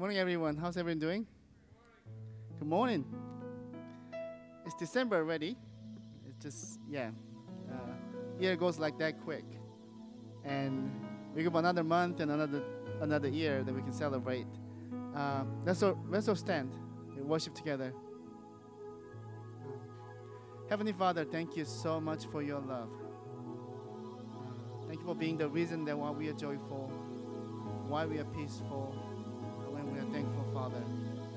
morning, everyone. How's everyone doing? Good morning. It's December already. It's just, yeah. Uh, year goes like that quick. And we have another month and another another year that we can celebrate. Uh, let's, all, let's all stand and worship together. Heavenly Father, thank you so much for your love. Thank you for being the reason that why we are joyful, why we are peaceful,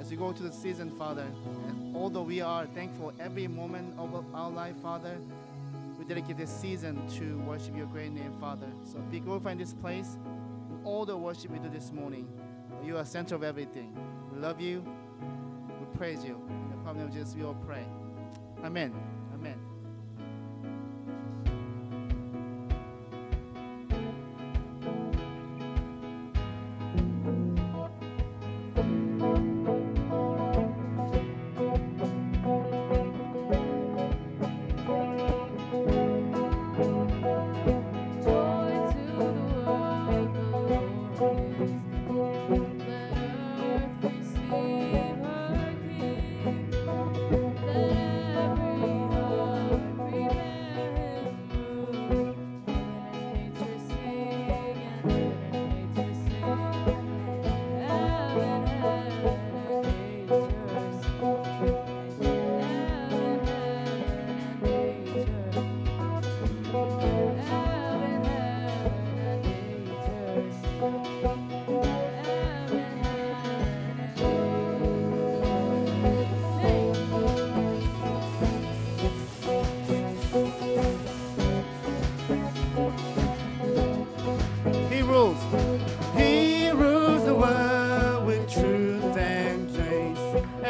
As we go to the season, Father, and although we are thankful every moment of our life, Father, we dedicate this season to worship your great name, Father. So be glorified in this place. All the worship we do this morning, you are center of everything. We love you. We praise you. In the power of Jesus, we all pray. Amen.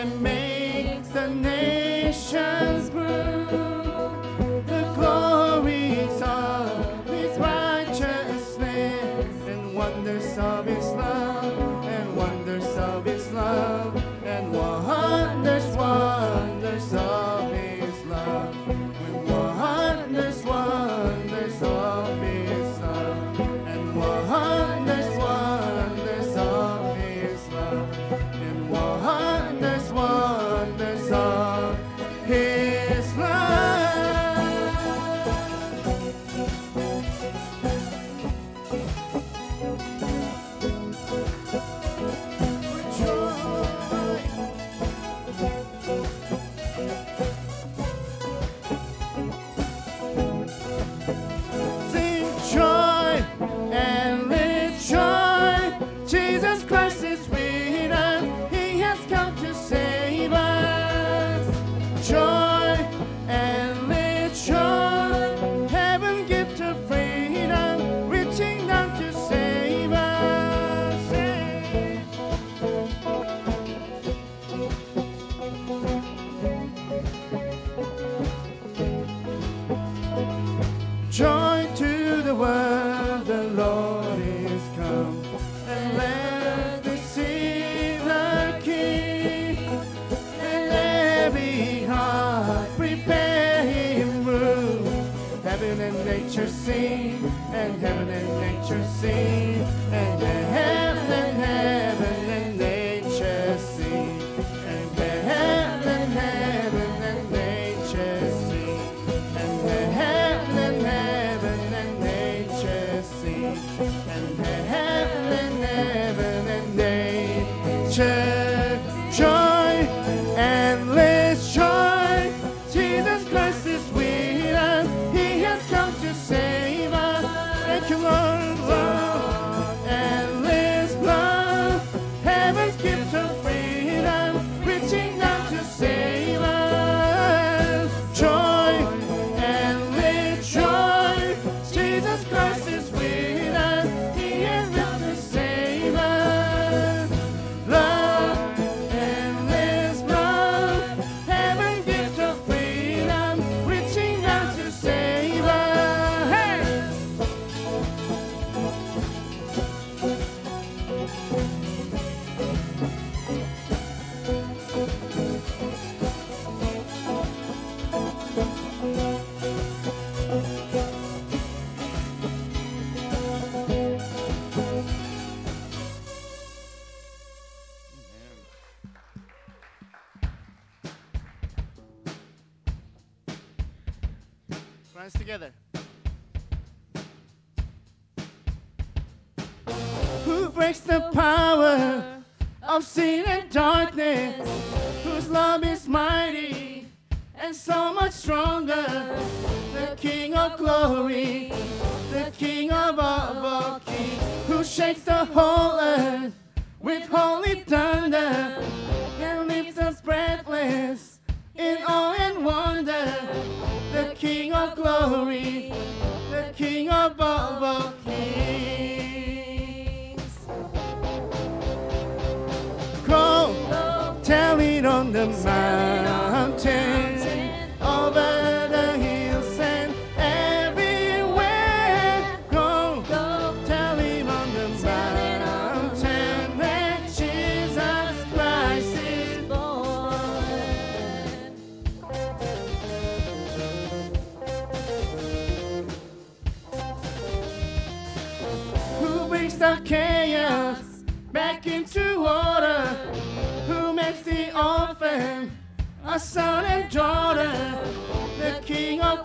Grace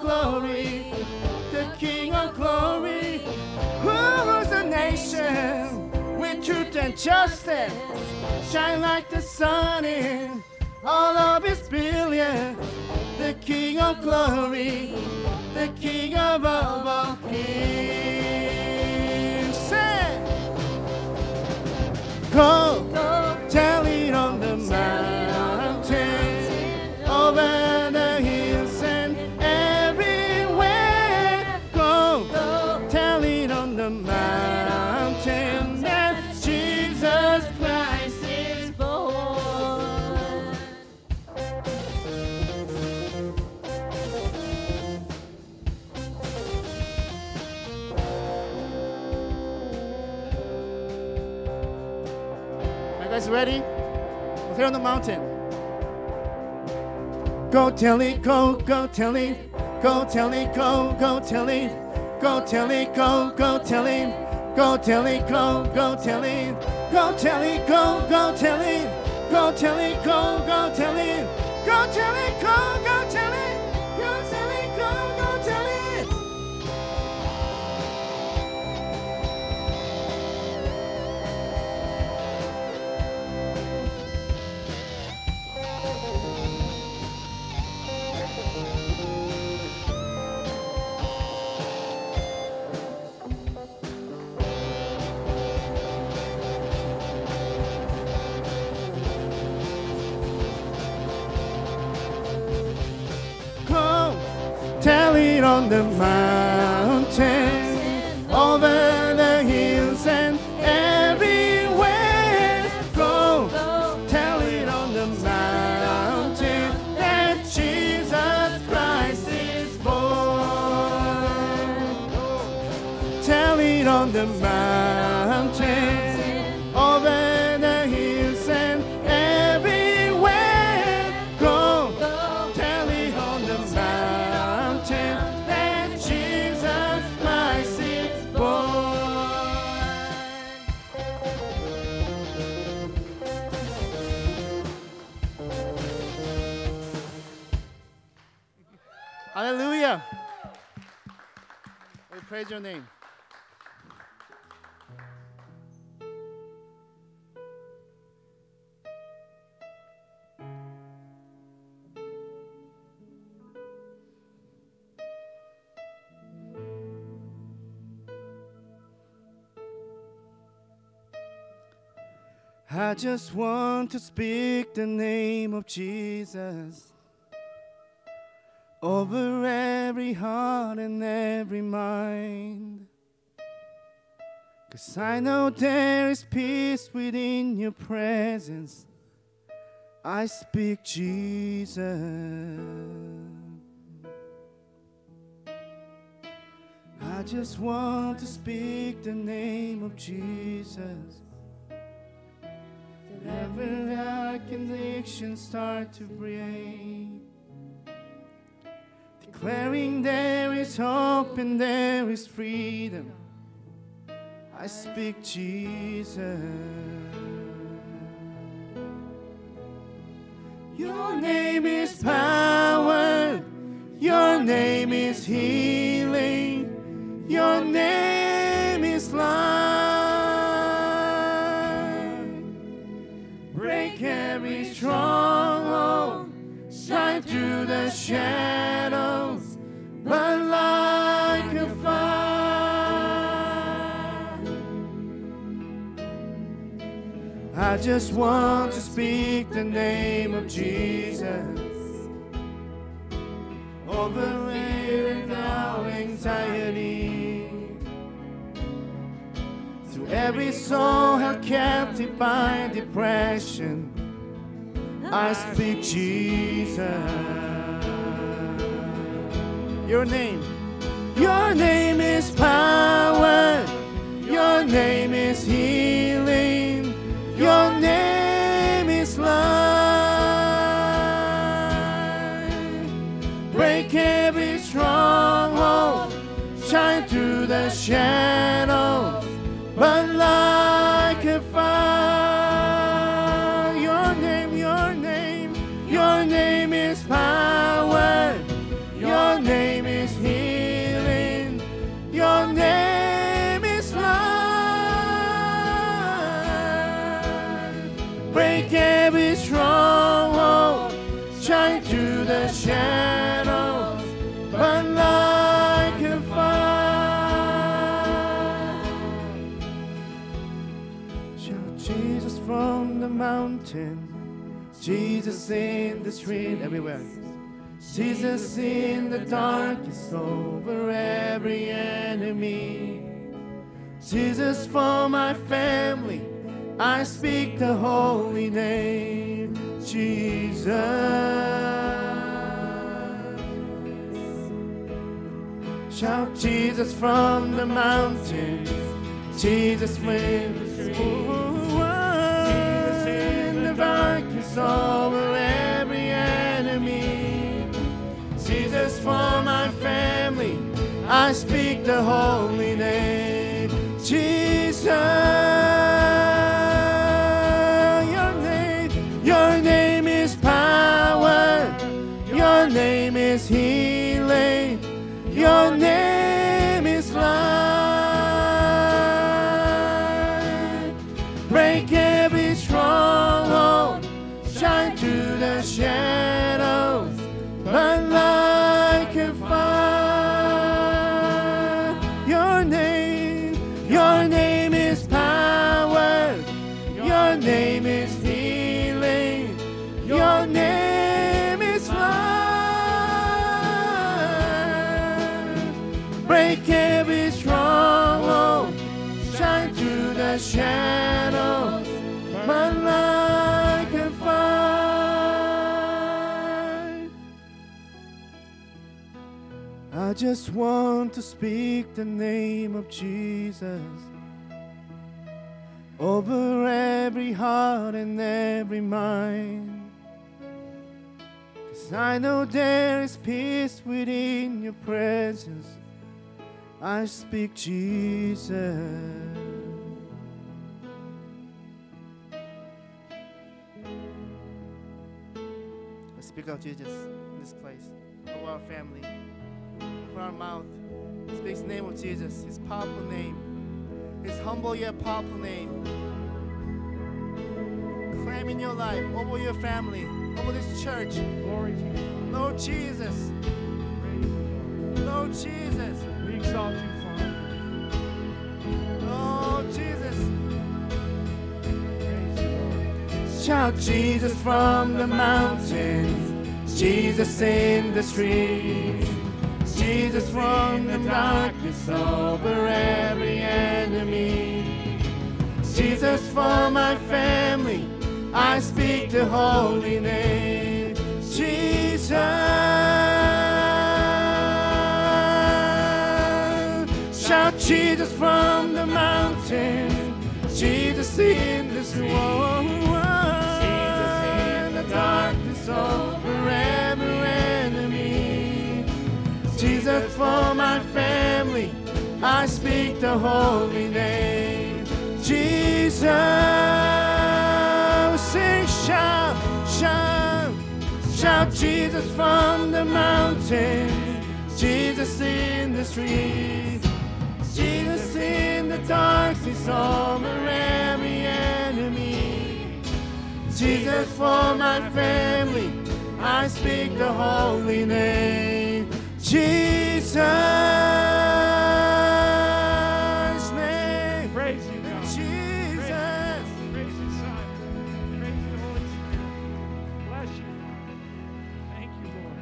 glory, the King of glory, who rules the nation with truth and justice. Shine like the sun in all of his brilliance. The King of glory, the King of all kings. On the mountain. Go tell it, go, go tell it, go tell it, go, go tell it, go tell it, go, go tell it, go tell it, go, go tell it, go tell it, go, go tell it, go tell it, go, go tell it, go tell it, go, go tell it, the mountain, Praise your name. I just want to speak the name of Jesus over every heart and every mind. Cause I know there is peace within your presence. I speak Jesus. I just want to speak the name of Jesus. Every conviction start to break. Declaring there is hope and there is freedom. I speak Jesus. Your name is power. Your name is healing. Your name is light. Break every stronghold. Shine through the shadows. I just want to speak the name of Jesus over fear and our anxiety. To every soul held captive by depression, I speak Jesus. Your name, your name is power. Your name through Jesus in the street, everywhere. Jesus in the darkness over every enemy. Jesus for my family, I speak the holy name, Jesus. Shout Jesus from the mountains, Jesus when Jesus darkness over every enemy. Jesus for my family, I speak the holy name, Jesus. Your name, your name is power. Your name is healing. Your name just want to speak the name of Jesus over every heart and every mind. Cause I know there is peace within your presence. I speak Jesus. Let's speak of Jesus in this place, over our family, our mouth. Speak the name of Jesus, His powerful name, His humble yet powerful name. Claim in your life, over your family, over this church. Glory to you. Lord Jesus, Lord Jesus, We exalt you, Father. Lord Jesus. Praise you, Lord. Shout Jesus from the mountains, Jesus in the streets, Jesus from the darkness over every enemy. Jesus for my family, I speak the holy name, Jesus. Shout Jesus from the mountains, Jesus in this world. Jesus in the darkness over Jesus for my family, I speak the holy name. Jesus, sing, shout, shout, shout Jesus from the mountains. Jesus in the street. Jesus in the dark sees over every enemy. Jesus for my family, I speak the holy name. Jesus name. Praise you, God. Jesus. Praise you, Son. Praise you, Holy Spirit. Bless you, God. Thank you, Lord.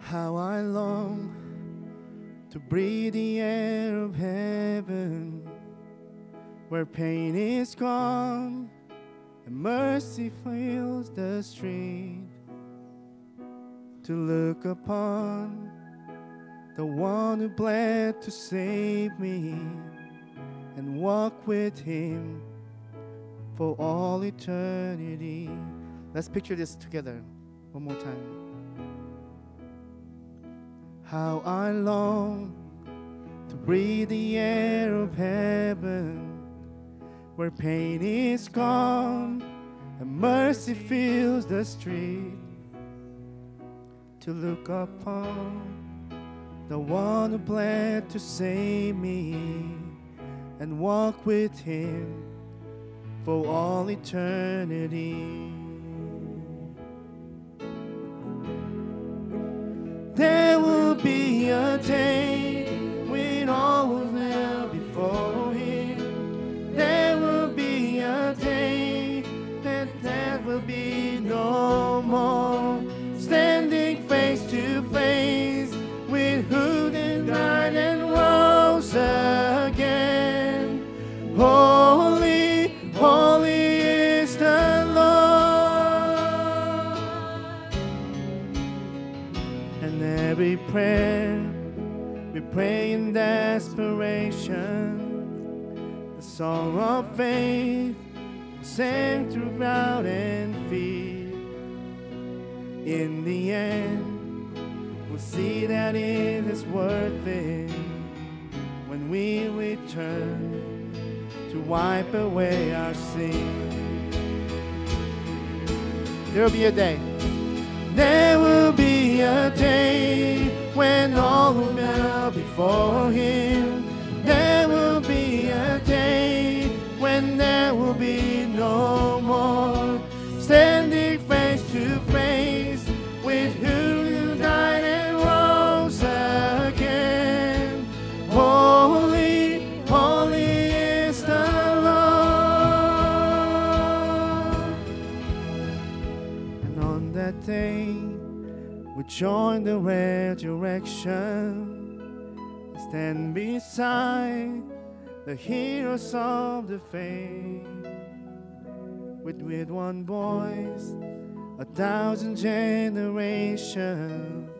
How I long to breathe the air of heaven where pain is gone and mercy fills the street. To look upon the one who bled to save me and walk with him for all eternity. Let's picture this together one more time. How I long to breathe the air of heaven where pain is gone and mercy fills the street. To look upon the one who planned to save me and walk with him for all eternity. There will be a day when all will kneel before Him. Day that there will be no more standing face to face with who then died and rose again. Holy, holy is the Lord and every prayer we pray in desperation. The song of faith sang through crowd and fear. In the end, we'll see that it is worth it when we return to wipe away our sin. There'll be a day. There will be a day when all will bow before Him. There will be a day when there will be join the resurrection. Stand beside the heroes of the faith. With, with one voice, a thousand generations.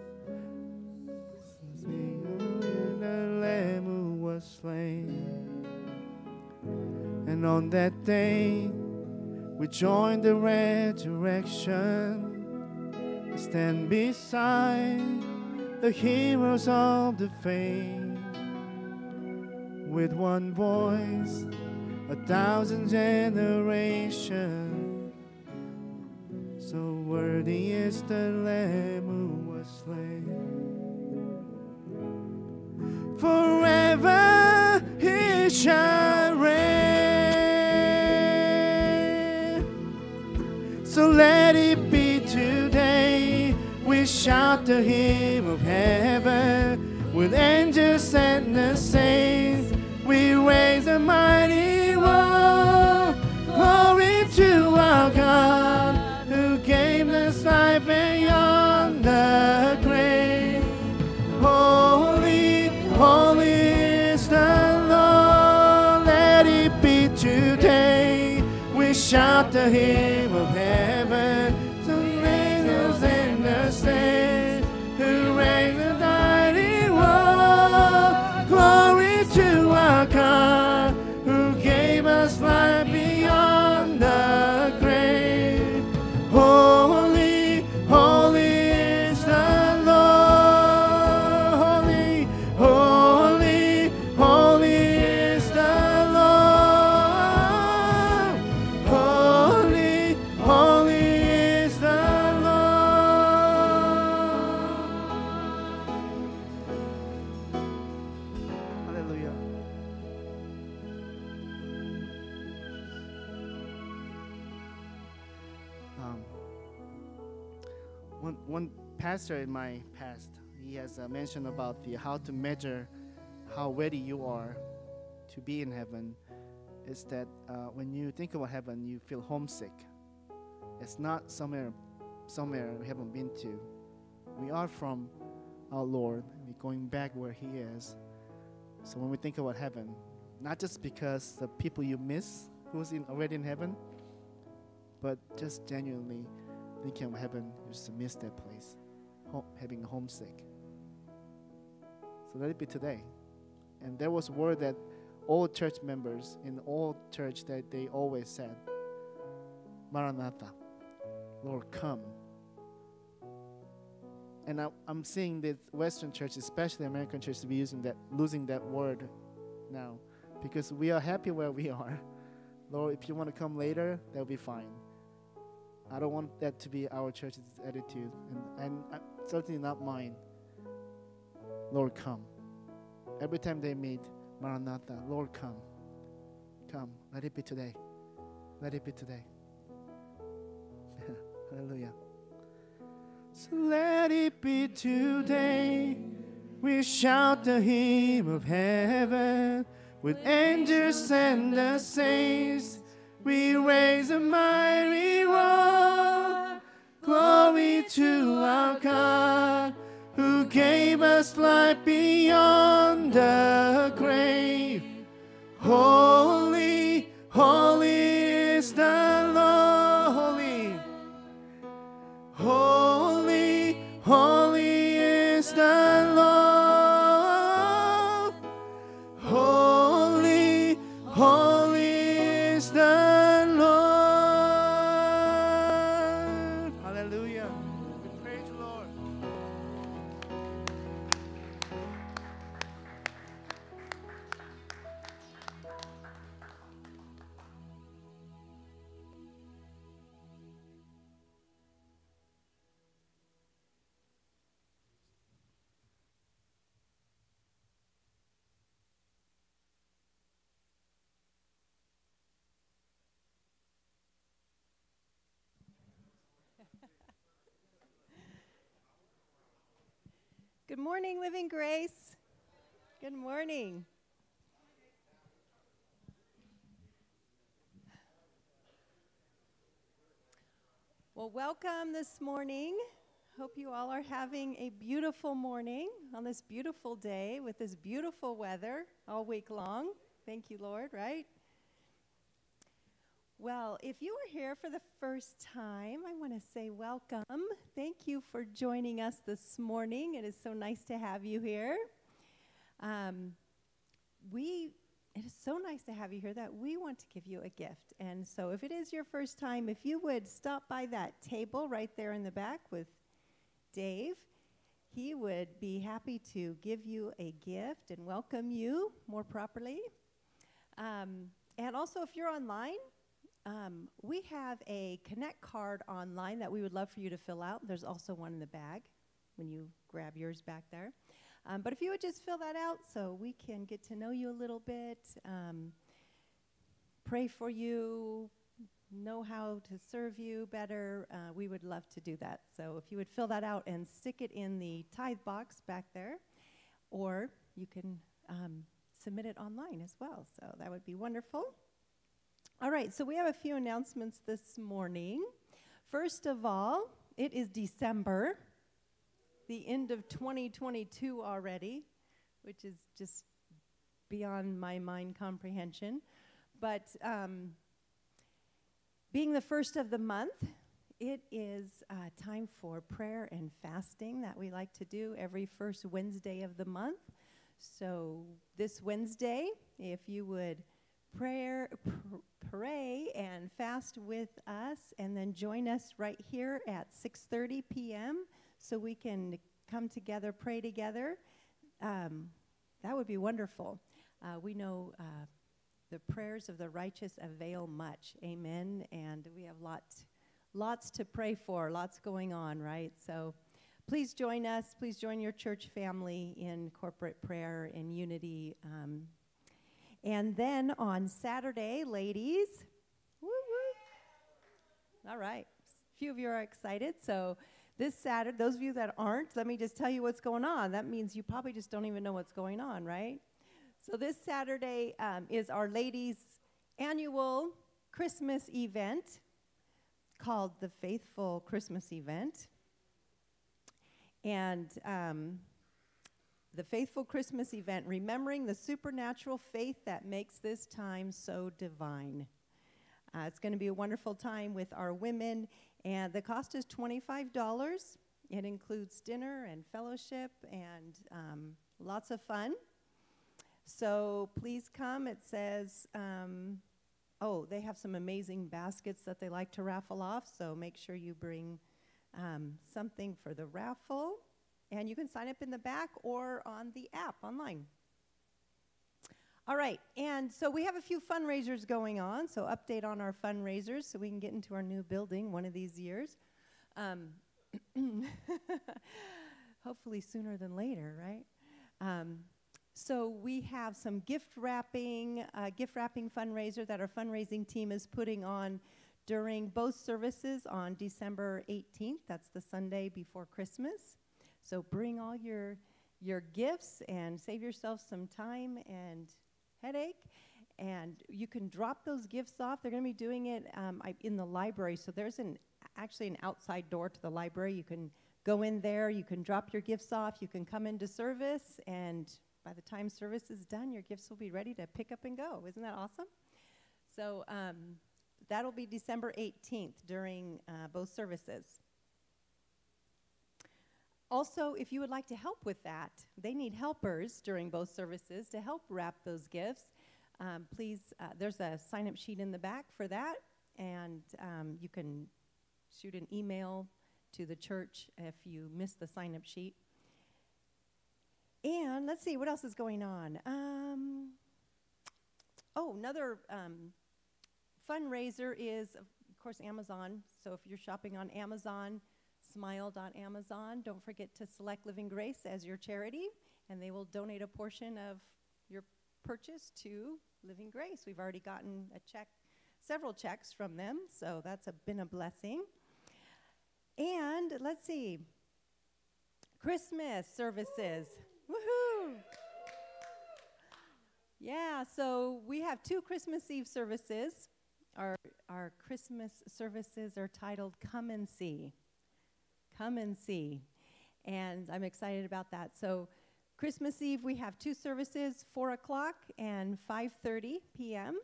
The Lamb who was slain. And on that day, we join the resurrection. Stand beside the heroes of the faith. With one voice, a thousand generations. So worthy is the Lamb who was slain. Forever he shall reign. So let it be shout the hymn of heaven with angels and the saints. We raise a mighty one. Glory to our God who gave us life beyond the grave. Holy, holy is the Lord. Let it be today. We shout the hymn uh, mentioned about the how to measure how ready you are to be in heaven. Is that uh, when you think about heaven, you feel homesick. It's not somewhere, somewhere we haven't been to. We are from our Lord. We're going back where He is. So when we think about heaven, not just because the people you miss who's in, already in heaven, but just genuinely thinking of heaven, you just miss that place, Home, having homesick. Let it be today. And there was word that all church members in all church that they always said, Maranatha, Lord, come. And I, I'm seeing that Western church, especially American church, to be using that, losing that word now, because we are happy where we are. Lord, if you want to come later, that'll be fine. I don't want that to be our church's attitude, and, and uh, certainly not mine. Lord, come. Every time they meet, Maranatha, Lord, come. Come. Let it be today. Let it be today. Hallelujah. So let it be today. We shout the hymn of heaven with angels and the saints. We raise a mighty roar. Glory to our God gave us life beyond the grave. Holy, Good morning, Living Grace. Good morning. Well, welcome this morning. Hope you all are having a beautiful morning on this beautiful day with this beautiful weather all week long. Thank you, Lord, right? Well, if you are here for the first time, I want to say welcome. Thank you for joining us this morning. It is so nice to have you here. Um, we, it is so nice to have you here that we want to give you a gift. And so, if it is your first time, if you would stop by that table right there in the back with Dave, he would be happy to give you a gift and welcome you more properly. Um, and also, if you're online, um, we have a Connect card online that we would love for you to fill out. There's also one in the bag when you grab yours back there. Um, but if you would just fill that out so we can get to know you a little bit, um, pray for you, know how to serve you better, uh, we would love to do that. So if you would fill that out and stick it in the tithe box back there, or you can um, submit it online as well. So that would be wonderful. All right, so we have a few announcements this morning. First of all, it is December, the end of 2022 already, which is just beyond my mind comprehension. But um, being the first of the month, it is uh, time for prayer and fasting that we like to do every first Wednesday of the month. So this Wednesday, if you would prayer, pr- pray and fast with us, and then join us right here at 6:30 p.m. so we can come together, pray together. Um, that would be wonderful. Uh, we know uh, the prayers of the righteous avail much. Amen. And we have lots, lots to pray for. Lots going on, right? So. Please join us. Please join your church family in corporate prayer and unity um, and then on Saturday, ladies, woo woo. All right, a few of you are excited. So this Saturday, those of you that aren't, let me just tell you what's going on. That means you probably just don't even know what's going on, right? So, this Saturday um, is Our ladies' annual Christmas event called the Faithful Christmas Event. And um, the Faithful Christmas event, remembering the supernatural faith that makes this time so divine. Uh, it's going to be a wonderful time with our women, and the cost is $25. It includes dinner and fellowship and um, lots of fun. So please come. It says, um, oh, they have some amazing baskets that they like to raffle off, so make sure you bring um, something for the raffle. And you can sign up in the back or on the app online. All right, and so we have a few fundraisers going on. So, update on our fundraisers so we can get into our new building one of these years. Um, hopefully, sooner than later, right? Um, so, we have some gift wrapping, uh, gift wrapping fundraiser that our fundraising team is putting on during both services on December 18th. That's the Sunday before Christmas. So, bring all your your gifts and save yourself some time and headache. And you can drop those gifts off. They're going to be doing it um, in the library. So there's an actually an outside door to the library. You can go in there. You can drop your gifts off. You can come into service, and by the time service is done, your gifts will be ready to pick up and go. Isn't that awesome? So um, that'll be December 18th during uh, both services. Also, if you would like to help with that, they need helpers during both services to help wrap those gifts. Um, please, uh, there's a sign up sheet in the back for that, and um, you can shoot an email to the church if you miss the sign up sheet. And let's see, what else is going on? Um, oh, another um, fundraiser is, of course, Amazon. So if you're shopping on Amazon, smile.amazon. Don't forget to select Living Grace as your charity, and they will donate a portion of your purchase to Living Grace. We've already gotten a check, several checks from them, so that's a, been a blessing. And let's see, Christmas services. Woohoo! Yeah, so we have two Christmas Eve services. Our, our Christmas services are titled Come and See. Come and see. And I'm excited about that. So Christmas Eve, we have two services, 4 o'clock and 5.30 p.m.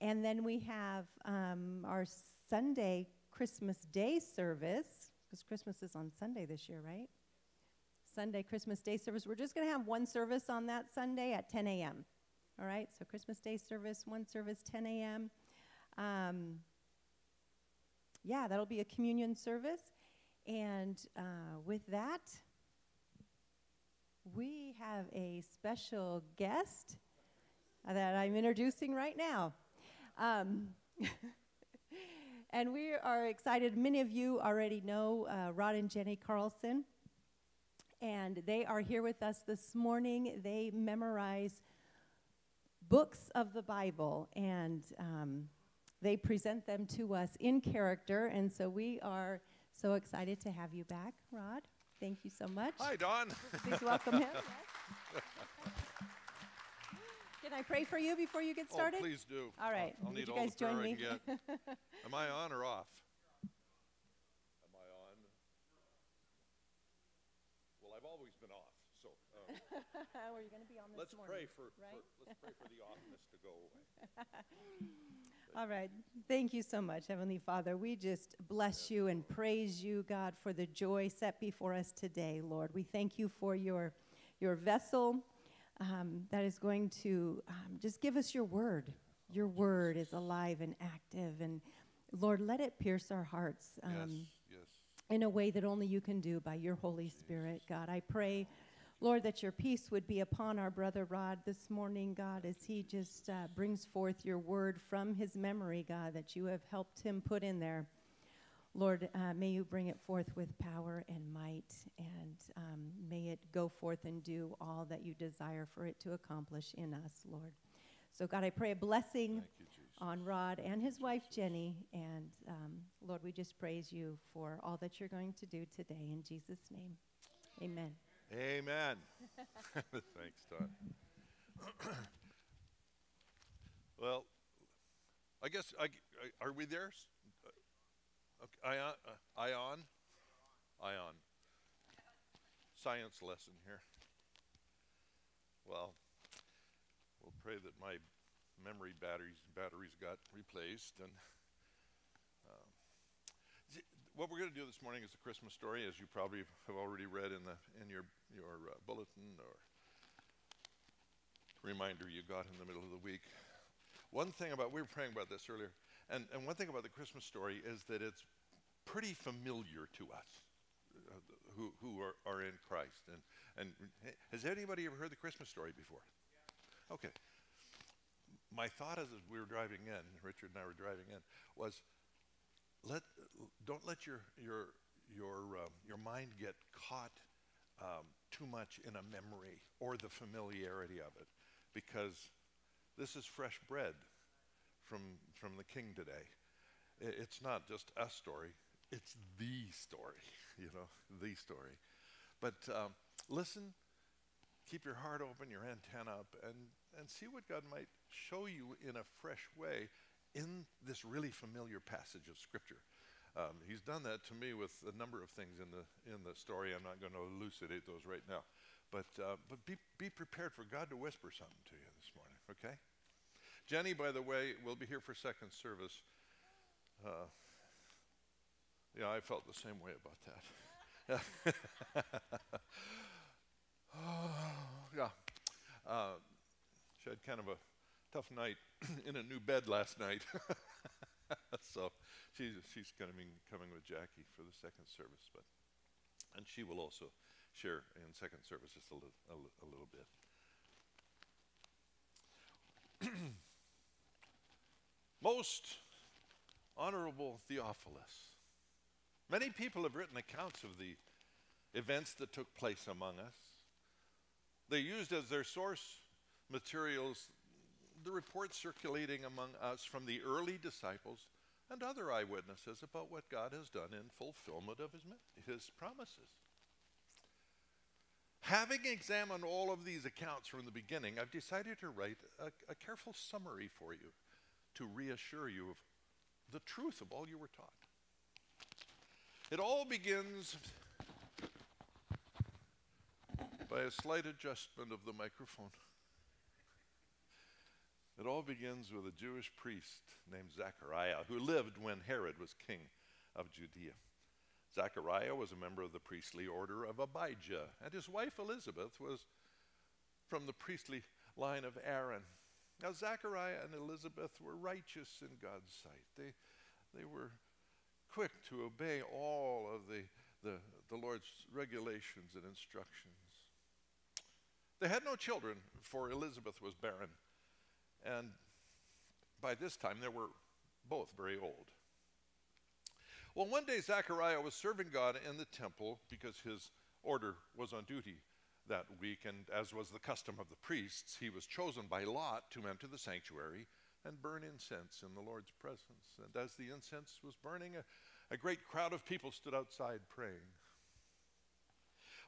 And then we have um, our Sunday Christmas Day service, because Christmas is on Sunday this year, right? Sunday Christmas Day service. We're just going to have one service on that Sunday at 10 a.m. All right, so Christmas Day service, one service, 10 a.m. Um, yeah, that'll be a communion service. And uh, with that, we have a special guest that I'm introducing right now. Um, and we are excited. Many of you already know uh, Rod and Jenni Carlson, and they are here with us this morning. They memorize books of the Bible, and um, they present them to us in character. And so we are so excited to have you back, Rod. Thank you so much. Hi, Don. Please welcome him. Can I pray for you before you get started? Oh, please do. All right. I'll, I'll need you all guys the join me? can. Am I on or off? Am I on? Well, I've always been off, so uh, Were you going to be on this let's morning? pray for, right? for let's pray for the offness to go away. All right. Thank you so much, Heavenly Father. We just bless you and praise you, God, for the joy set before us today, Lord. We thank you for your, your vessel um, that is going to um, just give us your word. Your word is alive and active. And Lord, let it pierce our hearts um, yes, yes. in a way that only you can do by your Holy Spirit, God. I pray. Lord, that your peace would be upon our brother Rod this morning, God, as he just uh, brings forth your word from his memory, God, that you have helped him put in there. Lord, uh, may you bring it forth with power and might, and um, may it go forth and do all that you desire for it to accomplish in us, Lord. So, God, I pray a blessing you, on Rod and his wife Jenni. And um, Lord, we just praise you for all that you're going to do today. In Jesus' name, amen. Amen. Thanks, Todd. well, I guess I, I- are we there? Uh, Okay, Ion, uh, Ion, Ion. Science lesson here. Well, we'll pray that my memory batteries batteries got replaced and. um, What we're going to do this morning is a Christmas story, as you probably have already read in the in your your uh, bulletin or reminder you got in the middle of the week. One thing about we were praying about this earlier, and, and one thing about the Christmas story is that it's pretty familiar to us uh, who who are, are in Christ. And and has anybody ever heard the Christmas story before? Okay. My thought as as we were driving in, Richard and I were driving in, was let don't let your your your um, your mind get caught um, too much in a memory or the familiarity of it, because this is fresh bread from from the King today. It's not just a story; it's the story. You know, the story. But um, listen, keep your heart open, your antenna up, and and see what God might show you in a fresh way in this really familiar passage of Scripture. Um, he's done that to me with a number of things in the in the story. I'm not going to elucidate those right now, but uh, but be be prepared for God to whisper something to you this morning. Okay, Jenni, by the way, will be here for second service. Uh, yeah, I felt the same way about that. yeah, uh, she had kind of a tough night in a new bed last night. so she's she's going to be coming with Jackie for the second service, but and she will also share in second service just a, li- a, li- a little bit. Most honorable Theophilus, many people have written accounts of the events that took place among us. They used as their source materials the reports circulating among us from the early disciples and other eyewitnesses about what God has done in fulfillment of his, his promises. Having examined all of these accounts from the beginning, I've decided to write a, a careful summary for you to reassure you of the truth of all you were taught. It all begins by a slight adjustment of the microphone. It all begins with a Jewish priest named Zechariah who lived when Herod was king of Judea. Zechariah was a member of the priestly order of Abijah, and his wife Elizabeth was from the priestly line of Aaron. Now, Zechariah and Elizabeth were righteous in God's sight. They, they were quick to obey all of the, the, the Lord's regulations and instructions. They had no children, for Elizabeth was barren. And by this time, they were both very old. Well, one day Zechariah was serving God in the temple because his order was on duty that week, and as was the custom of the priests, he was chosen by lot to enter the sanctuary and burn incense in the Lord's presence. And as the incense was burning, a, a great crowd of people stood outside praying.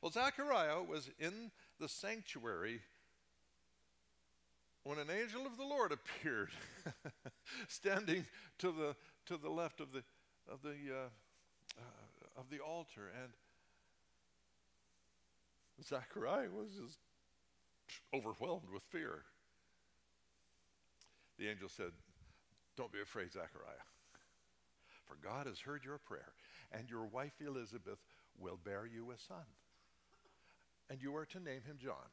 Well, Zechariah was in the sanctuary when an angel of the Lord appeared, standing to the to the left of the of the uh, uh, of the altar, and Zechariah was just overwhelmed with fear. The angel said, "Don't be afraid, Zechariah, for God has heard your prayer, and your wife Elizabeth will bear you a son, and you are to name him John."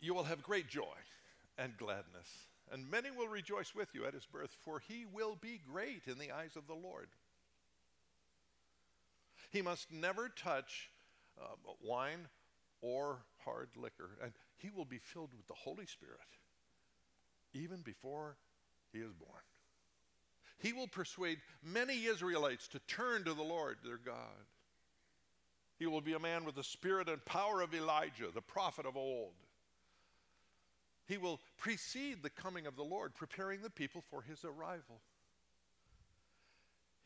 You will have great joy and gladness, and many will rejoice with you at his birth, for he will be great in the eyes of the Lord. He must never touch uh, wine or hard liquor, and he will be filled with the Holy Spirit even before he is born. He will persuade many Israelites to turn to the Lord their God. He will be a man with the spirit and power of Elijah, the prophet of old. He will precede the coming of the Lord, preparing the people for his arrival.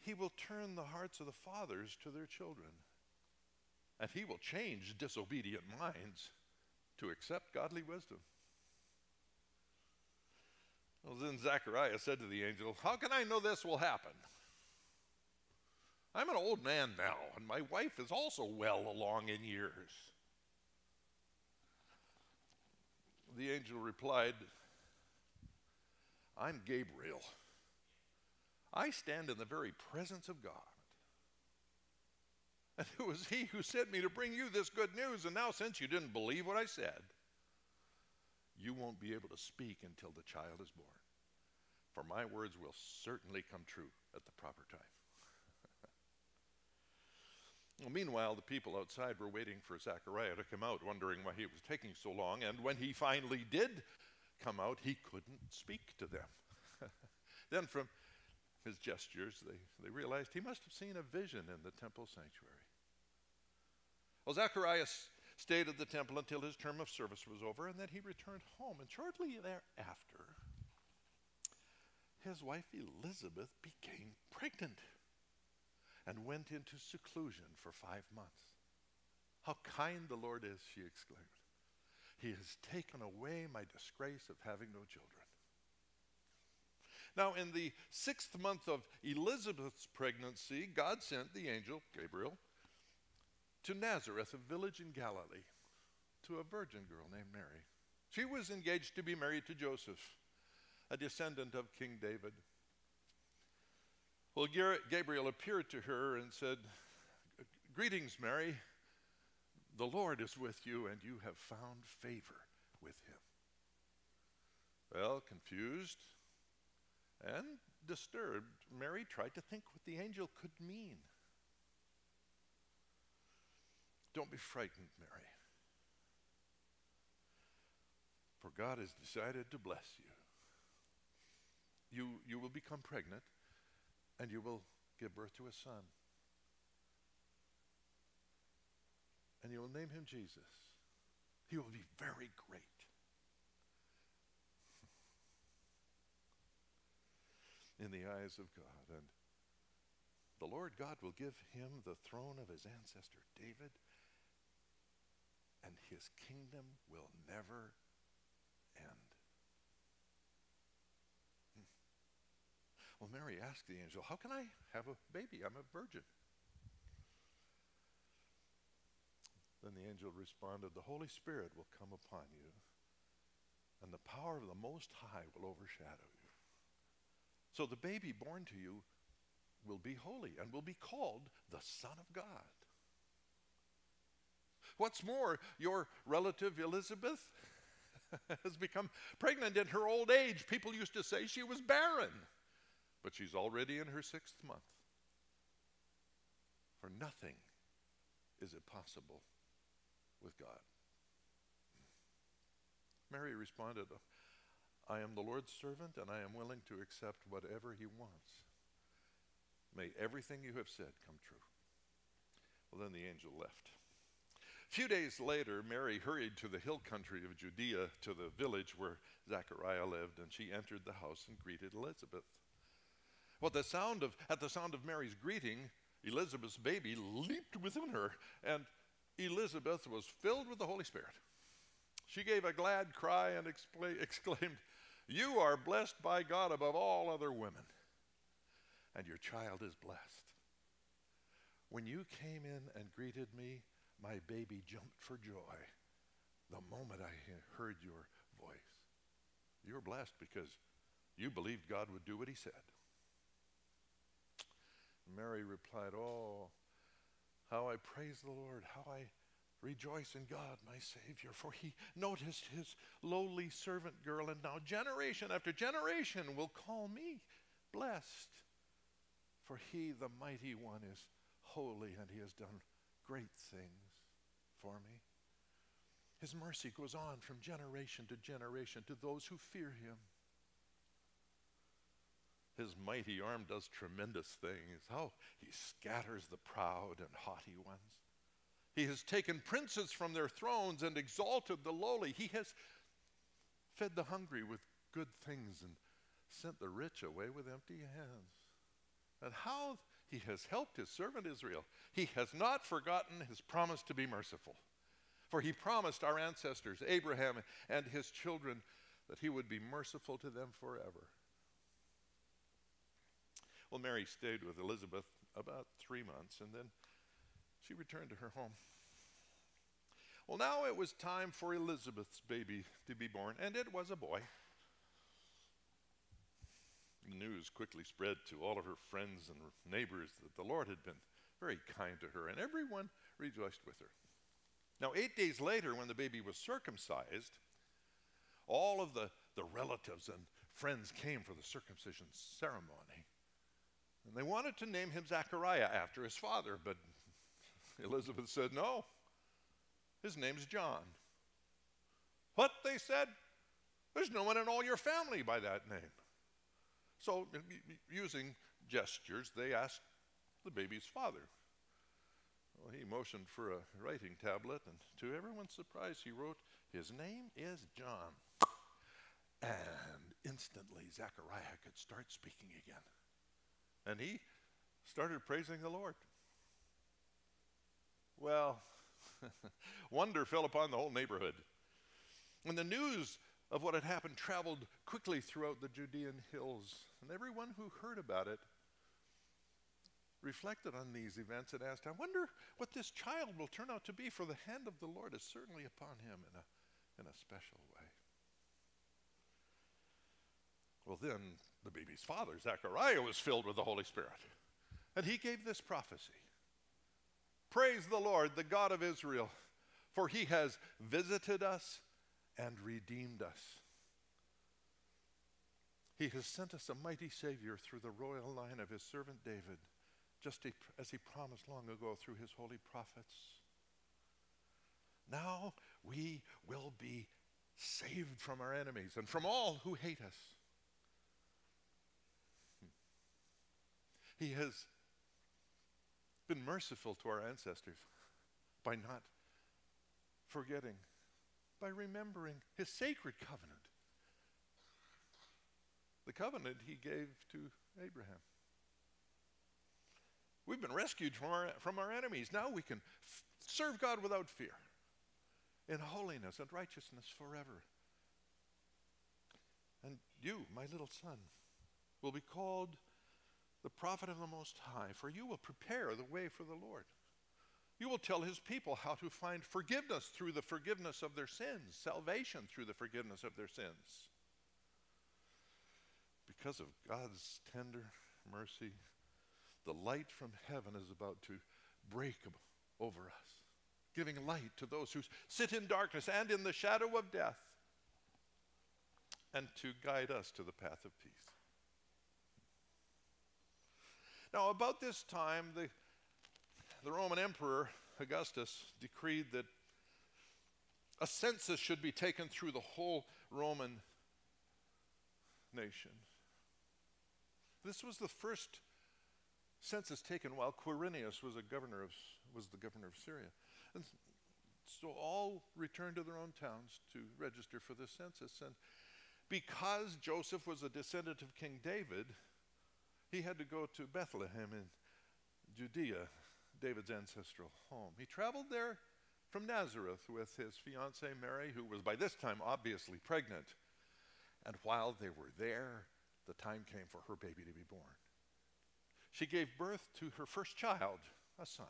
He will turn the hearts of the fathers to their children, and he will change disobedient minds to accept godly wisdom. Well, then Zechariah said to the angel, How can I know this will happen? I'm an old man now, and my wife is also well along in years. The angel replied, I'm Gabriel. I stand in the very presence of God. And it was he who sent me to bring you this good news. And now, since you didn't believe what I said, you won't be able to speak until the child is born. For my words will certainly come true at the proper time. Well, meanwhile, the people outside were waiting for Zechariah to come out, wondering why he was taking so long. And when he finally did come out, he couldn't speak to them. then, from his gestures, they, they realized he must have seen a vision in the temple sanctuary. Well, Zacharias stayed at the temple until his term of service was over, and then he returned home. And shortly thereafter, his wife Elizabeth became pregnant and went into seclusion for five months. How kind the Lord is, she exclaimed. He has taken away my disgrace of having no children. Now, in the sixth month of Elizabeth's pregnancy, God sent the angel, Gabriel, to Nazareth, a village in Galilee, to a virgin girl named Mary. She was engaged to be married to Joseph, a descendant of King David. Well, Gabriel appeared to her and said, Greetings, Mary. The Lord is with you, and you have found favor with him. Well, confused and disturbed, Mary tried to think what the angel could mean. Don't be frightened, Mary. For God has decided to bless you. You, you will become pregnant and you will give birth to a son. And you will name him Jesus. He will be very great. in the eyes of God. And the Lord God will give him the throne of his ancestor David and his kingdom will never end. Hmm. Well, Mary asked the angel, How can I have a baby? I'm a virgin. Then the angel responded, The Holy Spirit will come upon you, and the power of the Most High will overshadow you. So the baby born to you will be holy and will be called the Son of God. What's more, your relative Elizabeth has become pregnant in her old age. People used to say she was barren, but she's already in her sixth month. For nothing is impossible with God. Mary responded, I am the Lord's servant, and I am willing to accept whatever he wants. May everything you have said come true. Well, then the angel left. A few days later, Mary hurried to the hill country of Judea to the village where Zechariah lived, and she entered the house and greeted Elizabeth. Well, the sound of, at the sound of Mary's greeting, Elizabeth's baby leaped within her, and Elizabeth was filled with the Holy Spirit. She gave a glad cry and exclaimed, You are blessed by God above all other women, and your child is blessed. When you came in and greeted me, my baby jumped for joy the moment I heard your voice. You're blessed because you believed God would do what he said. Mary replied, Oh, how I praise the Lord, how I rejoice in God, my Savior, for he noticed his lowly servant girl, and now generation after generation will call me blessed. For he, the mighty one, is holy, and he has done great things for me. His mercy goes on from generation to generation to those who fear him. His mighty arm does tremendous things. How he scatters the proud and haughty ones. He has taken princes from their thrones and exalted the lowly. He has fed the hungry with good things, and sent the rich away with empty hands. And how he has helped his servant Israel. He has not forgotten his promise to be merciful. For he promised our ancestors, Abraham and his children, that he would be merciful to them forever. Well, Mary stayed with Elizabeth about three months, and then she returned to her home. Well, now it was time for Elizabeth's baby to be born, and it was a boy. The news quickly spread to all of her friends and neighbors that the Lord had been very kind to her, and everyone rejoiced with her. Now, eight days later, when the baby was circumcised, all of the, the relatives and friends came for the circumcision ceremony. And they wanted to name him Zechariah after his father, but Elizabeth said, no, his name's John. What? They said, there's no one in all your family by that name. So, using gestures, they asked the baby's father. Well, he motioned for a writing tablet, and to everyone's surprise, he wrote, His name is John. And instantly, Zechariah could start speaking again. And he started praising the Lord. Well, wonder fell upon the whole neighborhood. And the news of what had happened traveled quickly throughout the Judean hills, and everyone who heard about it reflected on these events and asked, I wonder what this child will turn out to be, for the hand of the Lord is certainly upon him in a, in a special way. Well, then the baby's father, Zechariah, was filled with the Holy Spirit, and he gave this prophecy Praise the Lord, the God of Israel, for he has visited us and redeemed us. He has sent us a mighty Savior through the royal line of his servant David, just as he promised long ago through his holy prophets. Now we will be saved from our enemies and from all who hate us. He has been merciful to our ancestors by not forgetting by remembering his sacred covenant. The covenant he gave to Abraham. We've been rescued from our, from our enemies. Now we can serve God without fear in holiness and righteousness forever. And you, my little son, will be called the prophet of the Most High, for you will prepare the way for the Lord. You will tell his people how to find forgiveness through the forgiveness of their sins, salvation through the forgiveness of their sins. Because of God's tender mercy, the light from heaven is about to break over us, giving light to those who sit in darkness and in the shadow of death, and to guide us to the path of peace. Now, about this time, the the Roman Emperor Augustus decreed that a census should be taken through the whole Roman nation. This was the first census taken while Quirinius was a governor of was the governor of Syria. And so all returned to their own towns to register for the census. And because Joseph was a descendant of King David, he had to go to Bethlehem in Judea David's ancestral home. He traveled there from Nazareth with his fiancee Mary, who was by this time obviously pregnant. And while they were there, the time came for her baby to be born. She gave birth to her first child, a son.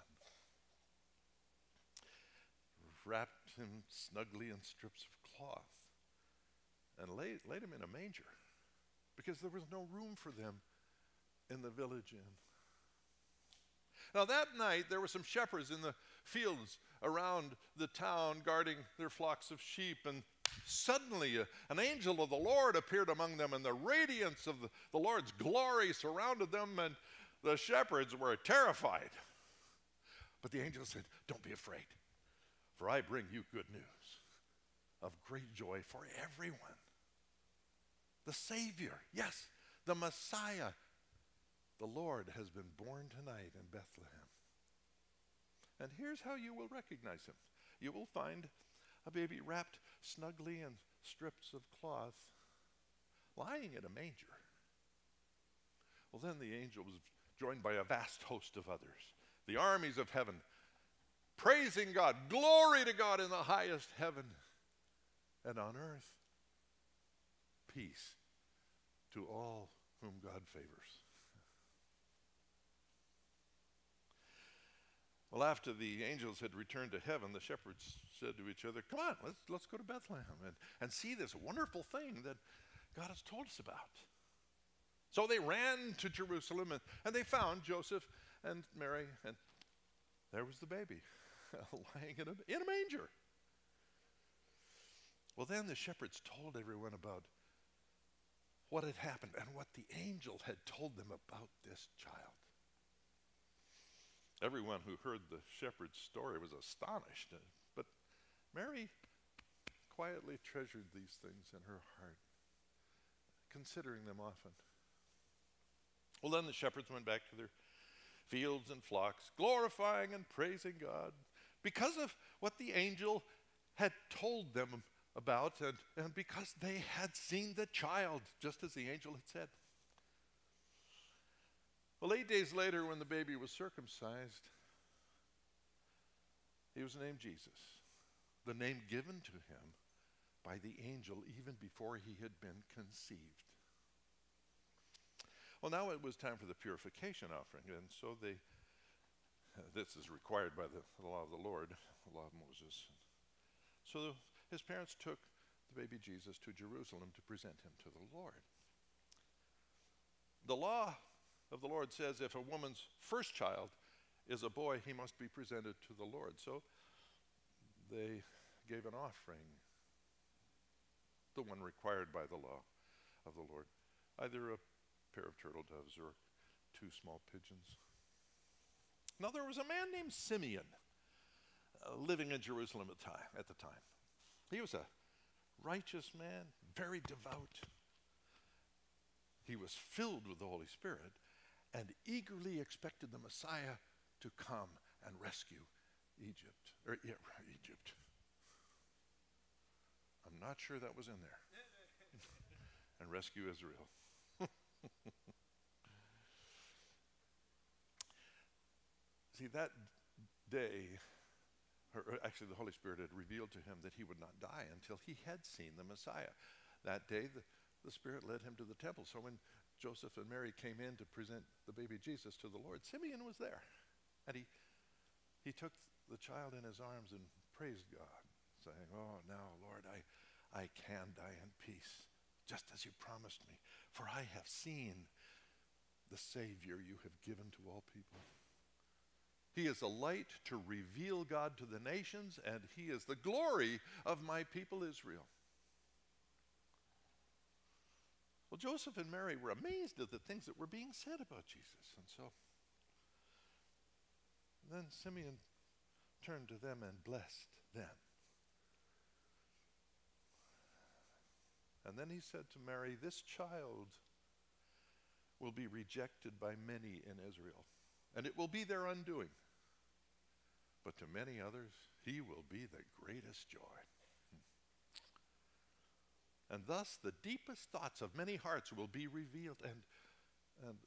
Wrapped him snugly in strips of cloth and laid, laid him in a manger because there was no room for them in the village inn. Now, that night, there were some shepherds in the fields around the town guarding their flocks of sheep, and suddenly a, an angel of the Lord appeared among them, and the radiance of the, the Lord's glory surrounded them, and the shepherds were terrified. But the angel said, Don't be afraid, for I bring you good news of great joy for everyone. The Savior, yes, the Messiah the Lord has been born tonight in Bethlehem. And here's how you will recognize him you will find a baby wrapped snugly in strips of cloth lying in a manger. Well, then the angel was joined by a vast host of others, the armies of heaven, praising God. Glory to God in the highest heaven, and on earth, peace to all whom God favors. Well, after the angels had returned to heaven, the shepherds said to each other, Come on, let's, let's go to Bethlehem and, and see this wonderful thing that God has told us about. So they ran to Jerusalem and, and they found Joseph and Mary, and there was the baby lying in a, in a manger. Well, then the shepherds told everyone about what had happened and what the angel had told them about this child. Everyone who heard the shepherd's story was astonished, uh, but Mary quietly treasured these things in her heart, considering them often. Well, then the shepherds went back to their fields and flocks, glorifying and praising God because of what the angel had told them about and, and because they had seen the child, just as the angel had said. Well, eight days later, when the baby was circumcised, he was named Jesus, the name given to him by the angel even before he had been conceived. Well, now it was time for the purification offering, and so they, this is required by the, the law of the Lord, the law of Moses. So his parents took the baby Jesus to Jerusalem to present him to the Lord. The law of the Lord says if a woman's first child is a boy, he must be presented to the Lord. So they gave an offering, the one required by the law of the Lord, either a pair of turtle doves or two small pigeons. Now, there was a man named Simeon uh, living in Jerusalem at, time, at the time. He was a righteous man, very devout. He was filled with the Holy Spirit and eagerly expected the Messiah to come and rescue Egypt. Or, yeah, Egypt. I'm not sure that was in there. and rescue Israel. See, that day, or actually, the Holy Spirit had revealed to him that he would not die until he had seen the Messiah. That day, the, the Spirit led him to the temple. So when Joseph and Mary came in to present the baby Jesus to the Lord, Simeon was there. And he, he took the child in his arms and praised God, saying, Oh, now, Lord, I, I can die in peace, just as you promised me, for I have seen the Savior you have given to all people. He is a light to reveal God to the nations, and He is the glory of my people Israel. Well, Joseph and Mary were amazed at the things that were being said about Jesus. And so then Simeon turned to them and blessed them. And then he said to Mary, This child will be rejected by many in Israel and it will be their undoing. But to many others, he will be the greatest joy. And thus the deepest thoughts of many hearts will be revealed, and, and,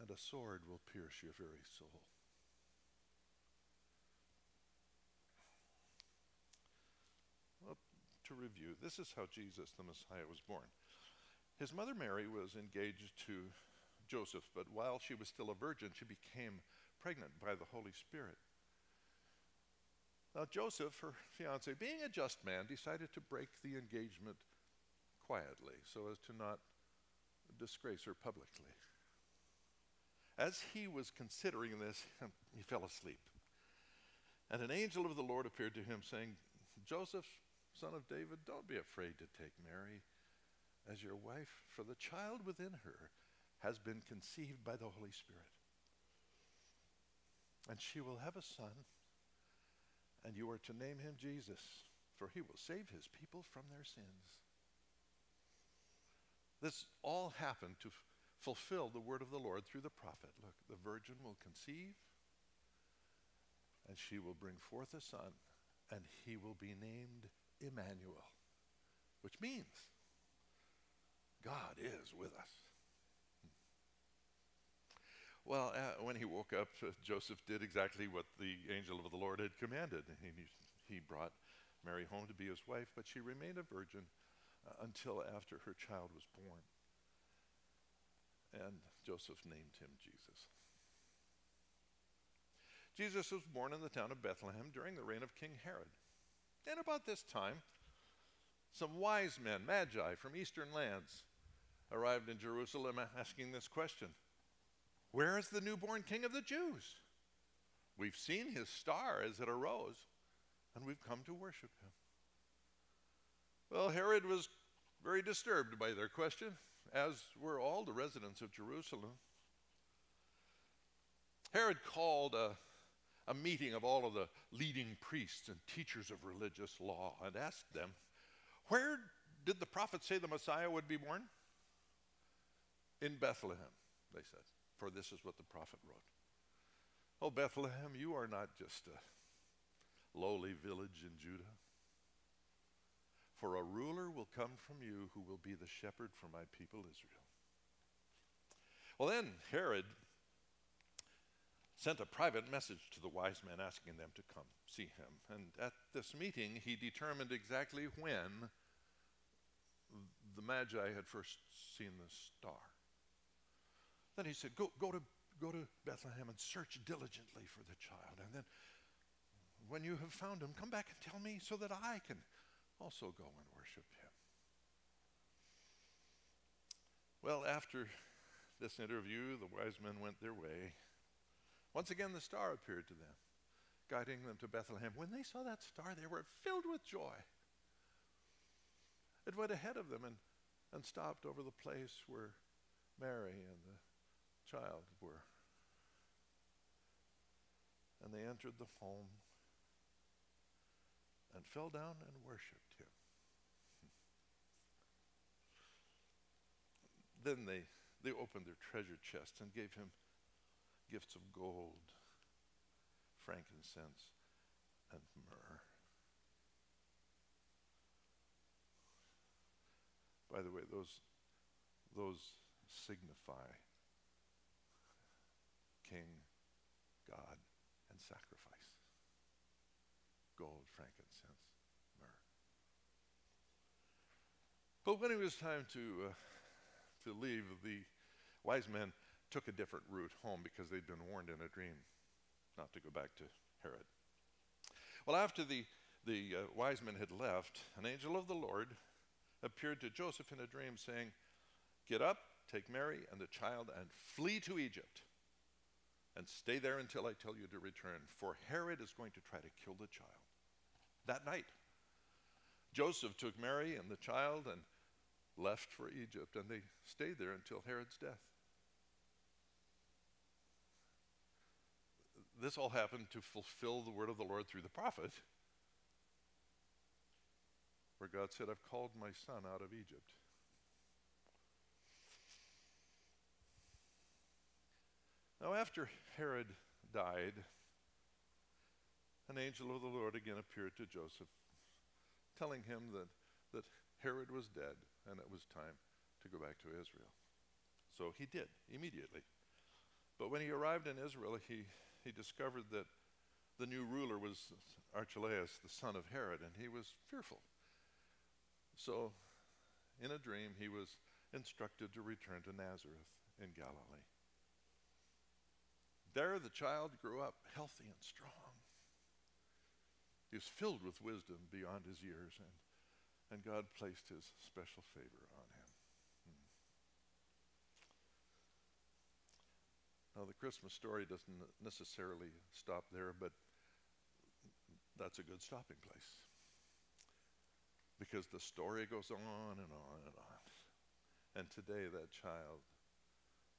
and a sword will pierce your very soul. Well, to review, this is how Jesus the Messiah was born. His mother Mary was engaged to Joseph, but while she was still a virgin, she became pregnant by the Holy Spirit. Now, Joseph, her fiance, being a just man, decided to break the engagement quietly so as to not disgrace her publicly. As he was considering this, he fell asleep. And an angel of the Lord appeared to him, saying, Joseph, son of David, don't be afraid to take Mary as your wife, for the child within her has been conceived by the Holy Spirit. And she will have a son, and you are to name him Jesus, for he will save his people from their sins. This all happened to fulfill the word of the Lord through the prophet. Look, the virgin will conceive, and she will bring forth a son, and he will be named Emmanuel. which means God is with us. Well, uh, when he woke up, uh, Joseph did exactly what the angel of the Lord had commanded. He, he brought Mary home to be his wife, but she remained a virgin until after her child was born. And Joseph named him Jesus. Jesus was born in the town of Bethlehem during the reign of King Herod. And about this time, some wise men, magi from eastern lands, arrived in Jerusalem asking this question Where is the newborn king of the Jews? We've seen his star as it arose, and we've come to worship him. Well, Herod was very disturbed by their question, as were all the residents of Jerusalem. Herod called a, a meeting of all of the leading priests and teachers of religious law and asked them, Where did the prophet say the Messiah would be born? In Bethlehem, they said, for this is what the prophet wrote. Oh, Bethlehem, you are not just a lowly village in Judah. For a ruler will come from you who will be the shepherd for my people Israel. Well, then Herod sent a private message to the wise men asking them to come see him. And at this meeting, he determined exactly when the Magi had first seen the star. Then he said, Go, go, to, go to Bethlehem and search diligently for the child. And then when you have found him, come back and tell me so that I can also go and worship him. Well, after this interview, the wise men went their way. Once again, the star appeared to them, guiding them to Bethlehem. When they saw that star, they were filled with joy. It went ahead of them and, and stopped over the place where Mary and the child were. And they entered the home and fell down and worshiped him. then they, they opened their treasure chest and gave him gifts of gold, frankincense, and myrrh. By the way, those, those signify king, God, and sacrifice gold, frankincense, myrrh. But when it was time to, uh, to leave, the wise men took a different route home because they'd been warned in a dream not to go back to Herod. Well, after the, the uh, wise men had left, an angel of the Lord appeared to Joseph in a dream, saying, Get up, take Mary and the child, and flee to Egypt and stay there until I tell you to return, for Herod is going to try to kill the child. That night, Joseph took Mary and the child and left for Egypt, and they stayed there until Herod's death. This all happened to fulfill the word of the Lord through the prophet, where God said, I've called my son out of Egypt. Now, after Herod died, an angel of the Lord again appeared to Joseph, telling him that, that Herod was dead and it was time to go back to Israel. So he did immediately. But when he arrived in Israel, he, he discovered that the new ruler was Archelaus, the son of Herod, and he was fearful. So, in a dream, he was instructed to return to Nazareth in Galilee. There, the child grew up healthy and strong. He was filled with wisdom beyond his years, and, and God placed his special favor on him. Hmm. Now, the Christmas story doesn't necessarily stop there, but that's a good stopping place. Because the story goes on and on and on. And today, that child,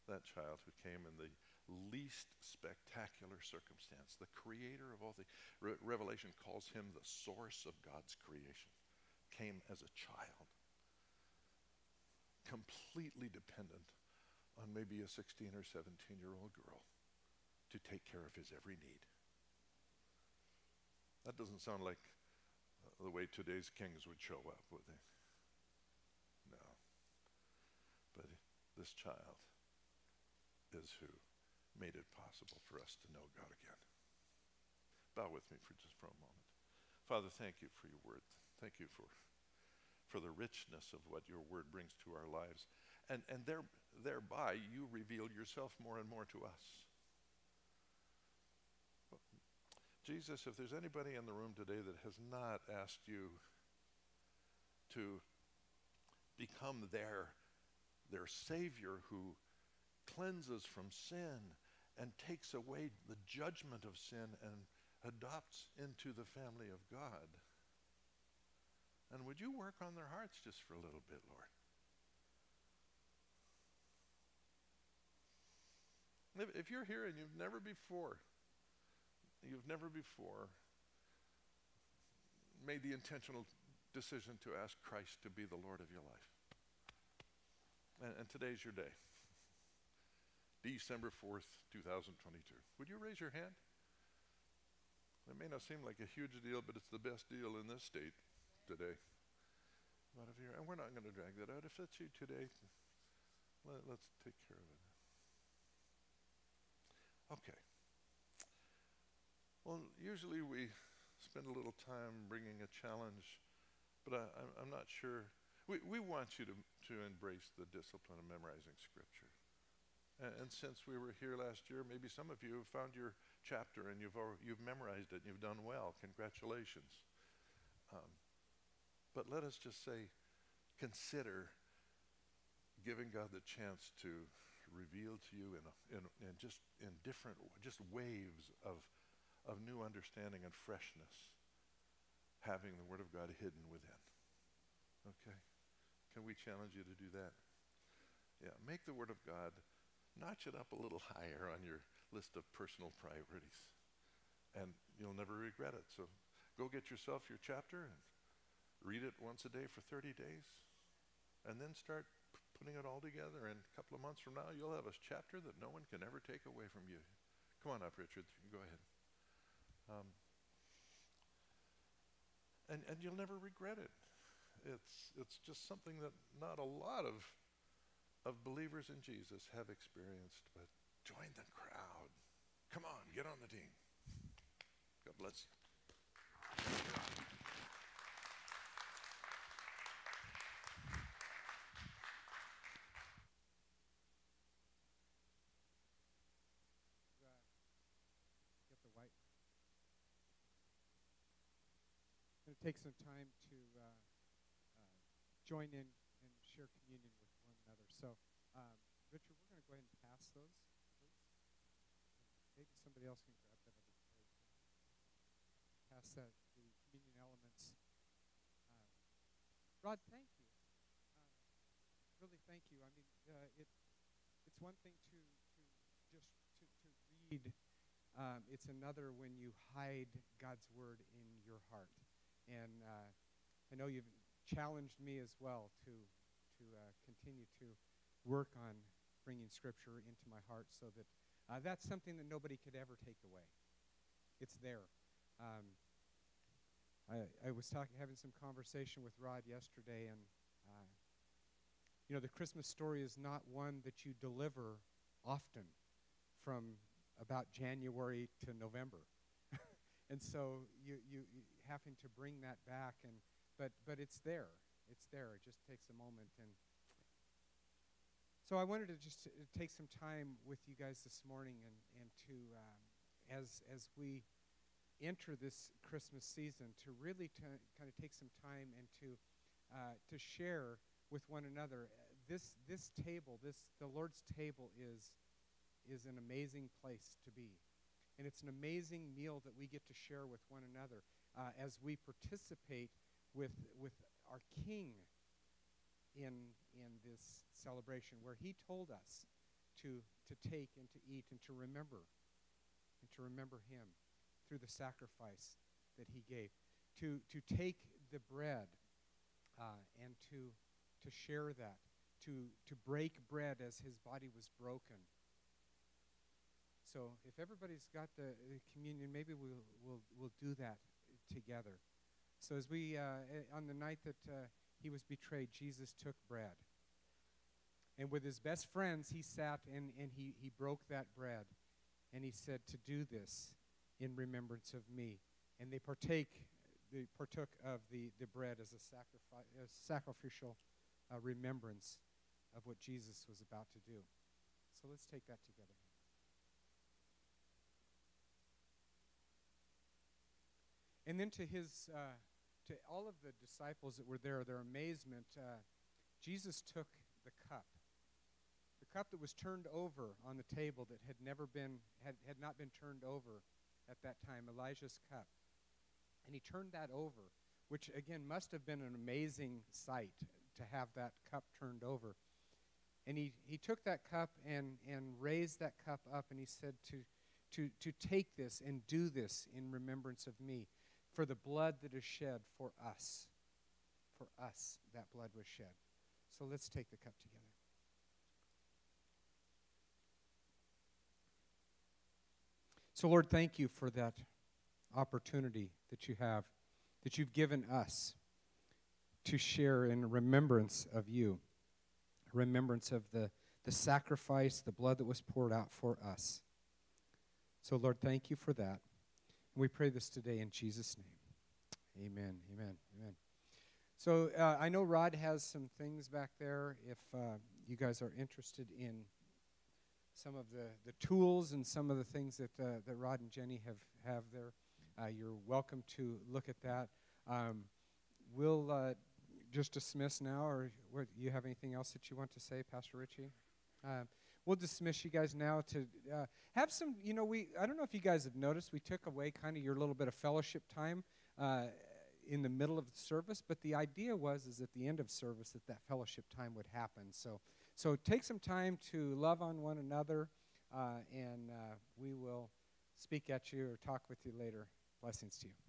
that child who came in the least spectacular circumstance. The creator of all the Re- Revelation calls him the source of God's creation came as a child, completely dependent on maybe a 16 or 17 year old girl to take care of his every need. That doesn't sound like uh, the way today's kings would show up, would they? No. But this child is who made it possible for us to know God again. Bow with me for just for a moment. Father, thank you for your word. Thank you for for the richness of what your word brings to our lives. And, and there, thereby, you reveal yourself more and more to us. Jesus, if there's anybody in the room today that has not asked you to become their, their Savior who cleanses from sin and takes away the judgment of sin and adopts into the family of God. And would you work on their hearts just for a little bit, Lord? If, if you're here and you've never before, you've never before made the intentional decision to ask Christ to be the Lord of your life. And, and today's your day. December 4th, 2022. Would you raise your hand? It may not seem like a huge deal, but it's the best deal in this state today. But if you're, and we're not going to drag that out. If that's you today, let, us take care of it. Okay. Well, usually we spend a little time bringing a challenge, but I, am not sure. We, we want you to, to embrace the discipline of memorizing Scripture. And, and since we were here last year, maybe some of you have found your chapter and you've, you've memorized it and you've done well. Congratulations. Um, but let us just say, consider giving God the chance to reveal to you in, in, in just in different, just waves of, of new understanding and freshness, having the Word of God hidden within. Okay? Can we challenge you to do that? Yeah, make the Word of God notch it up a little higher on your list of personal priorities. And you'll never regret it. So go get yourself your chapter and read it once a day for 30 days. And then start putting it all together. And a couple of months from now, you'll have a chapter that no one can ever take away from you. Come on up, Richard. Go ahead. Um, and, and you'll never regret it. It's, it's just something that not a lot of of believers in Jesus have experienced, but join the crowd. Come on, get on the team. God bless you. Get the white. I'm going to take some time to uh, uh, join in and share communion with one another. so, um, Richard, we're going to go ahead and pass those, please. Maybe somebody else can grab that other plate. Pass that, the communion elements. Um, Rod, thank you. Um, really, thank you. I mean, uh, it, it's one thing to, to just to, to read. Um, it's another when you hide God's word in your heart. And uh, I know you've challenged me as well to to uh, continue to work on bringing Scripture into my heart so that uh, that's something that nobody could ever take away. It's there. Um, I, I, was talking, having some conversation with Rod yesterday, and uh, you know, the Christmas story is not one that you deliver often from about January to November. and so you, you, you having to bring that back and but but it's there it's there it just takes a moment and so I wanted to just uh, take some time with you guys this morning and, and to, um, as, as we enter this Christmas season, to really t- kind of take some time and to, uh, to share with one another. This, this table, this, the Lord's table is, is an amazing place to be. And it's an amazing meal that we get to share with one another uh, as we participate with, with our King in, in this celebration where he told us to, to take and to eat and to remember and to remember him through the sacrifice that he gave. To, to take the bread uh, and to, to share that, to, to break bread as his body was broken. So if everybody's got the, the communion, maybe we'll, we'll, we'll do that together. So as we, uh, on the night that uh, he was betrayed, Jesus took bread. And with his best friends, he sat and, and he, he broke that bread. And he said, To do this in remembrance of me. And they partake, they partook of the, the bread as a sacrifice, as sacrificial uh, remembrance of what Jesus was about to do. So let's take that together. And then to his, uh, to all of the disciples that were there, their amazement, uh, Jesus took the cup, the cup that was turned over on the table that had never been, had, had not been turned over at that time, Elijah's cup. And he turned that over, which again must have been an amazing sight to have that cup turned over. And he, he took that cup and, and raised that cup up and he said to, to, to take this and do this in remembrance of me for the blood that is shed for us. For us, that blood was shed. So let's take the cup together. So, Lord, thank you for that opportunity that you have, that you've given us to share in remembrance of you, remembrance of the, the sacrifice, the blood that was poured out for us. So, Lord, thank you for that. We pray this today in Jesus' name. Amen. Amen. Amen. So uh, I know Rod has some things back there. If uh, you guys are interested in some of the, the tools and some of the things that, uh, that Rod and Jenni have, have there, uh, you're welcome to look at that. Um, we'll uh, just dismiss now, or you have anything else that you want to say, Pastor Richie? Uh, we'll dismiss you guys now to uh, have some. You know, we I don't know if you guys have noticed, we took away kind of your little bit of fellowship time uh, in the middle of the service, but the idea was is at the end of service that that fellowship time would happen. So so take some time to love on one another, uh, and uh, we will speak at you or talk with you later. Blessings to you.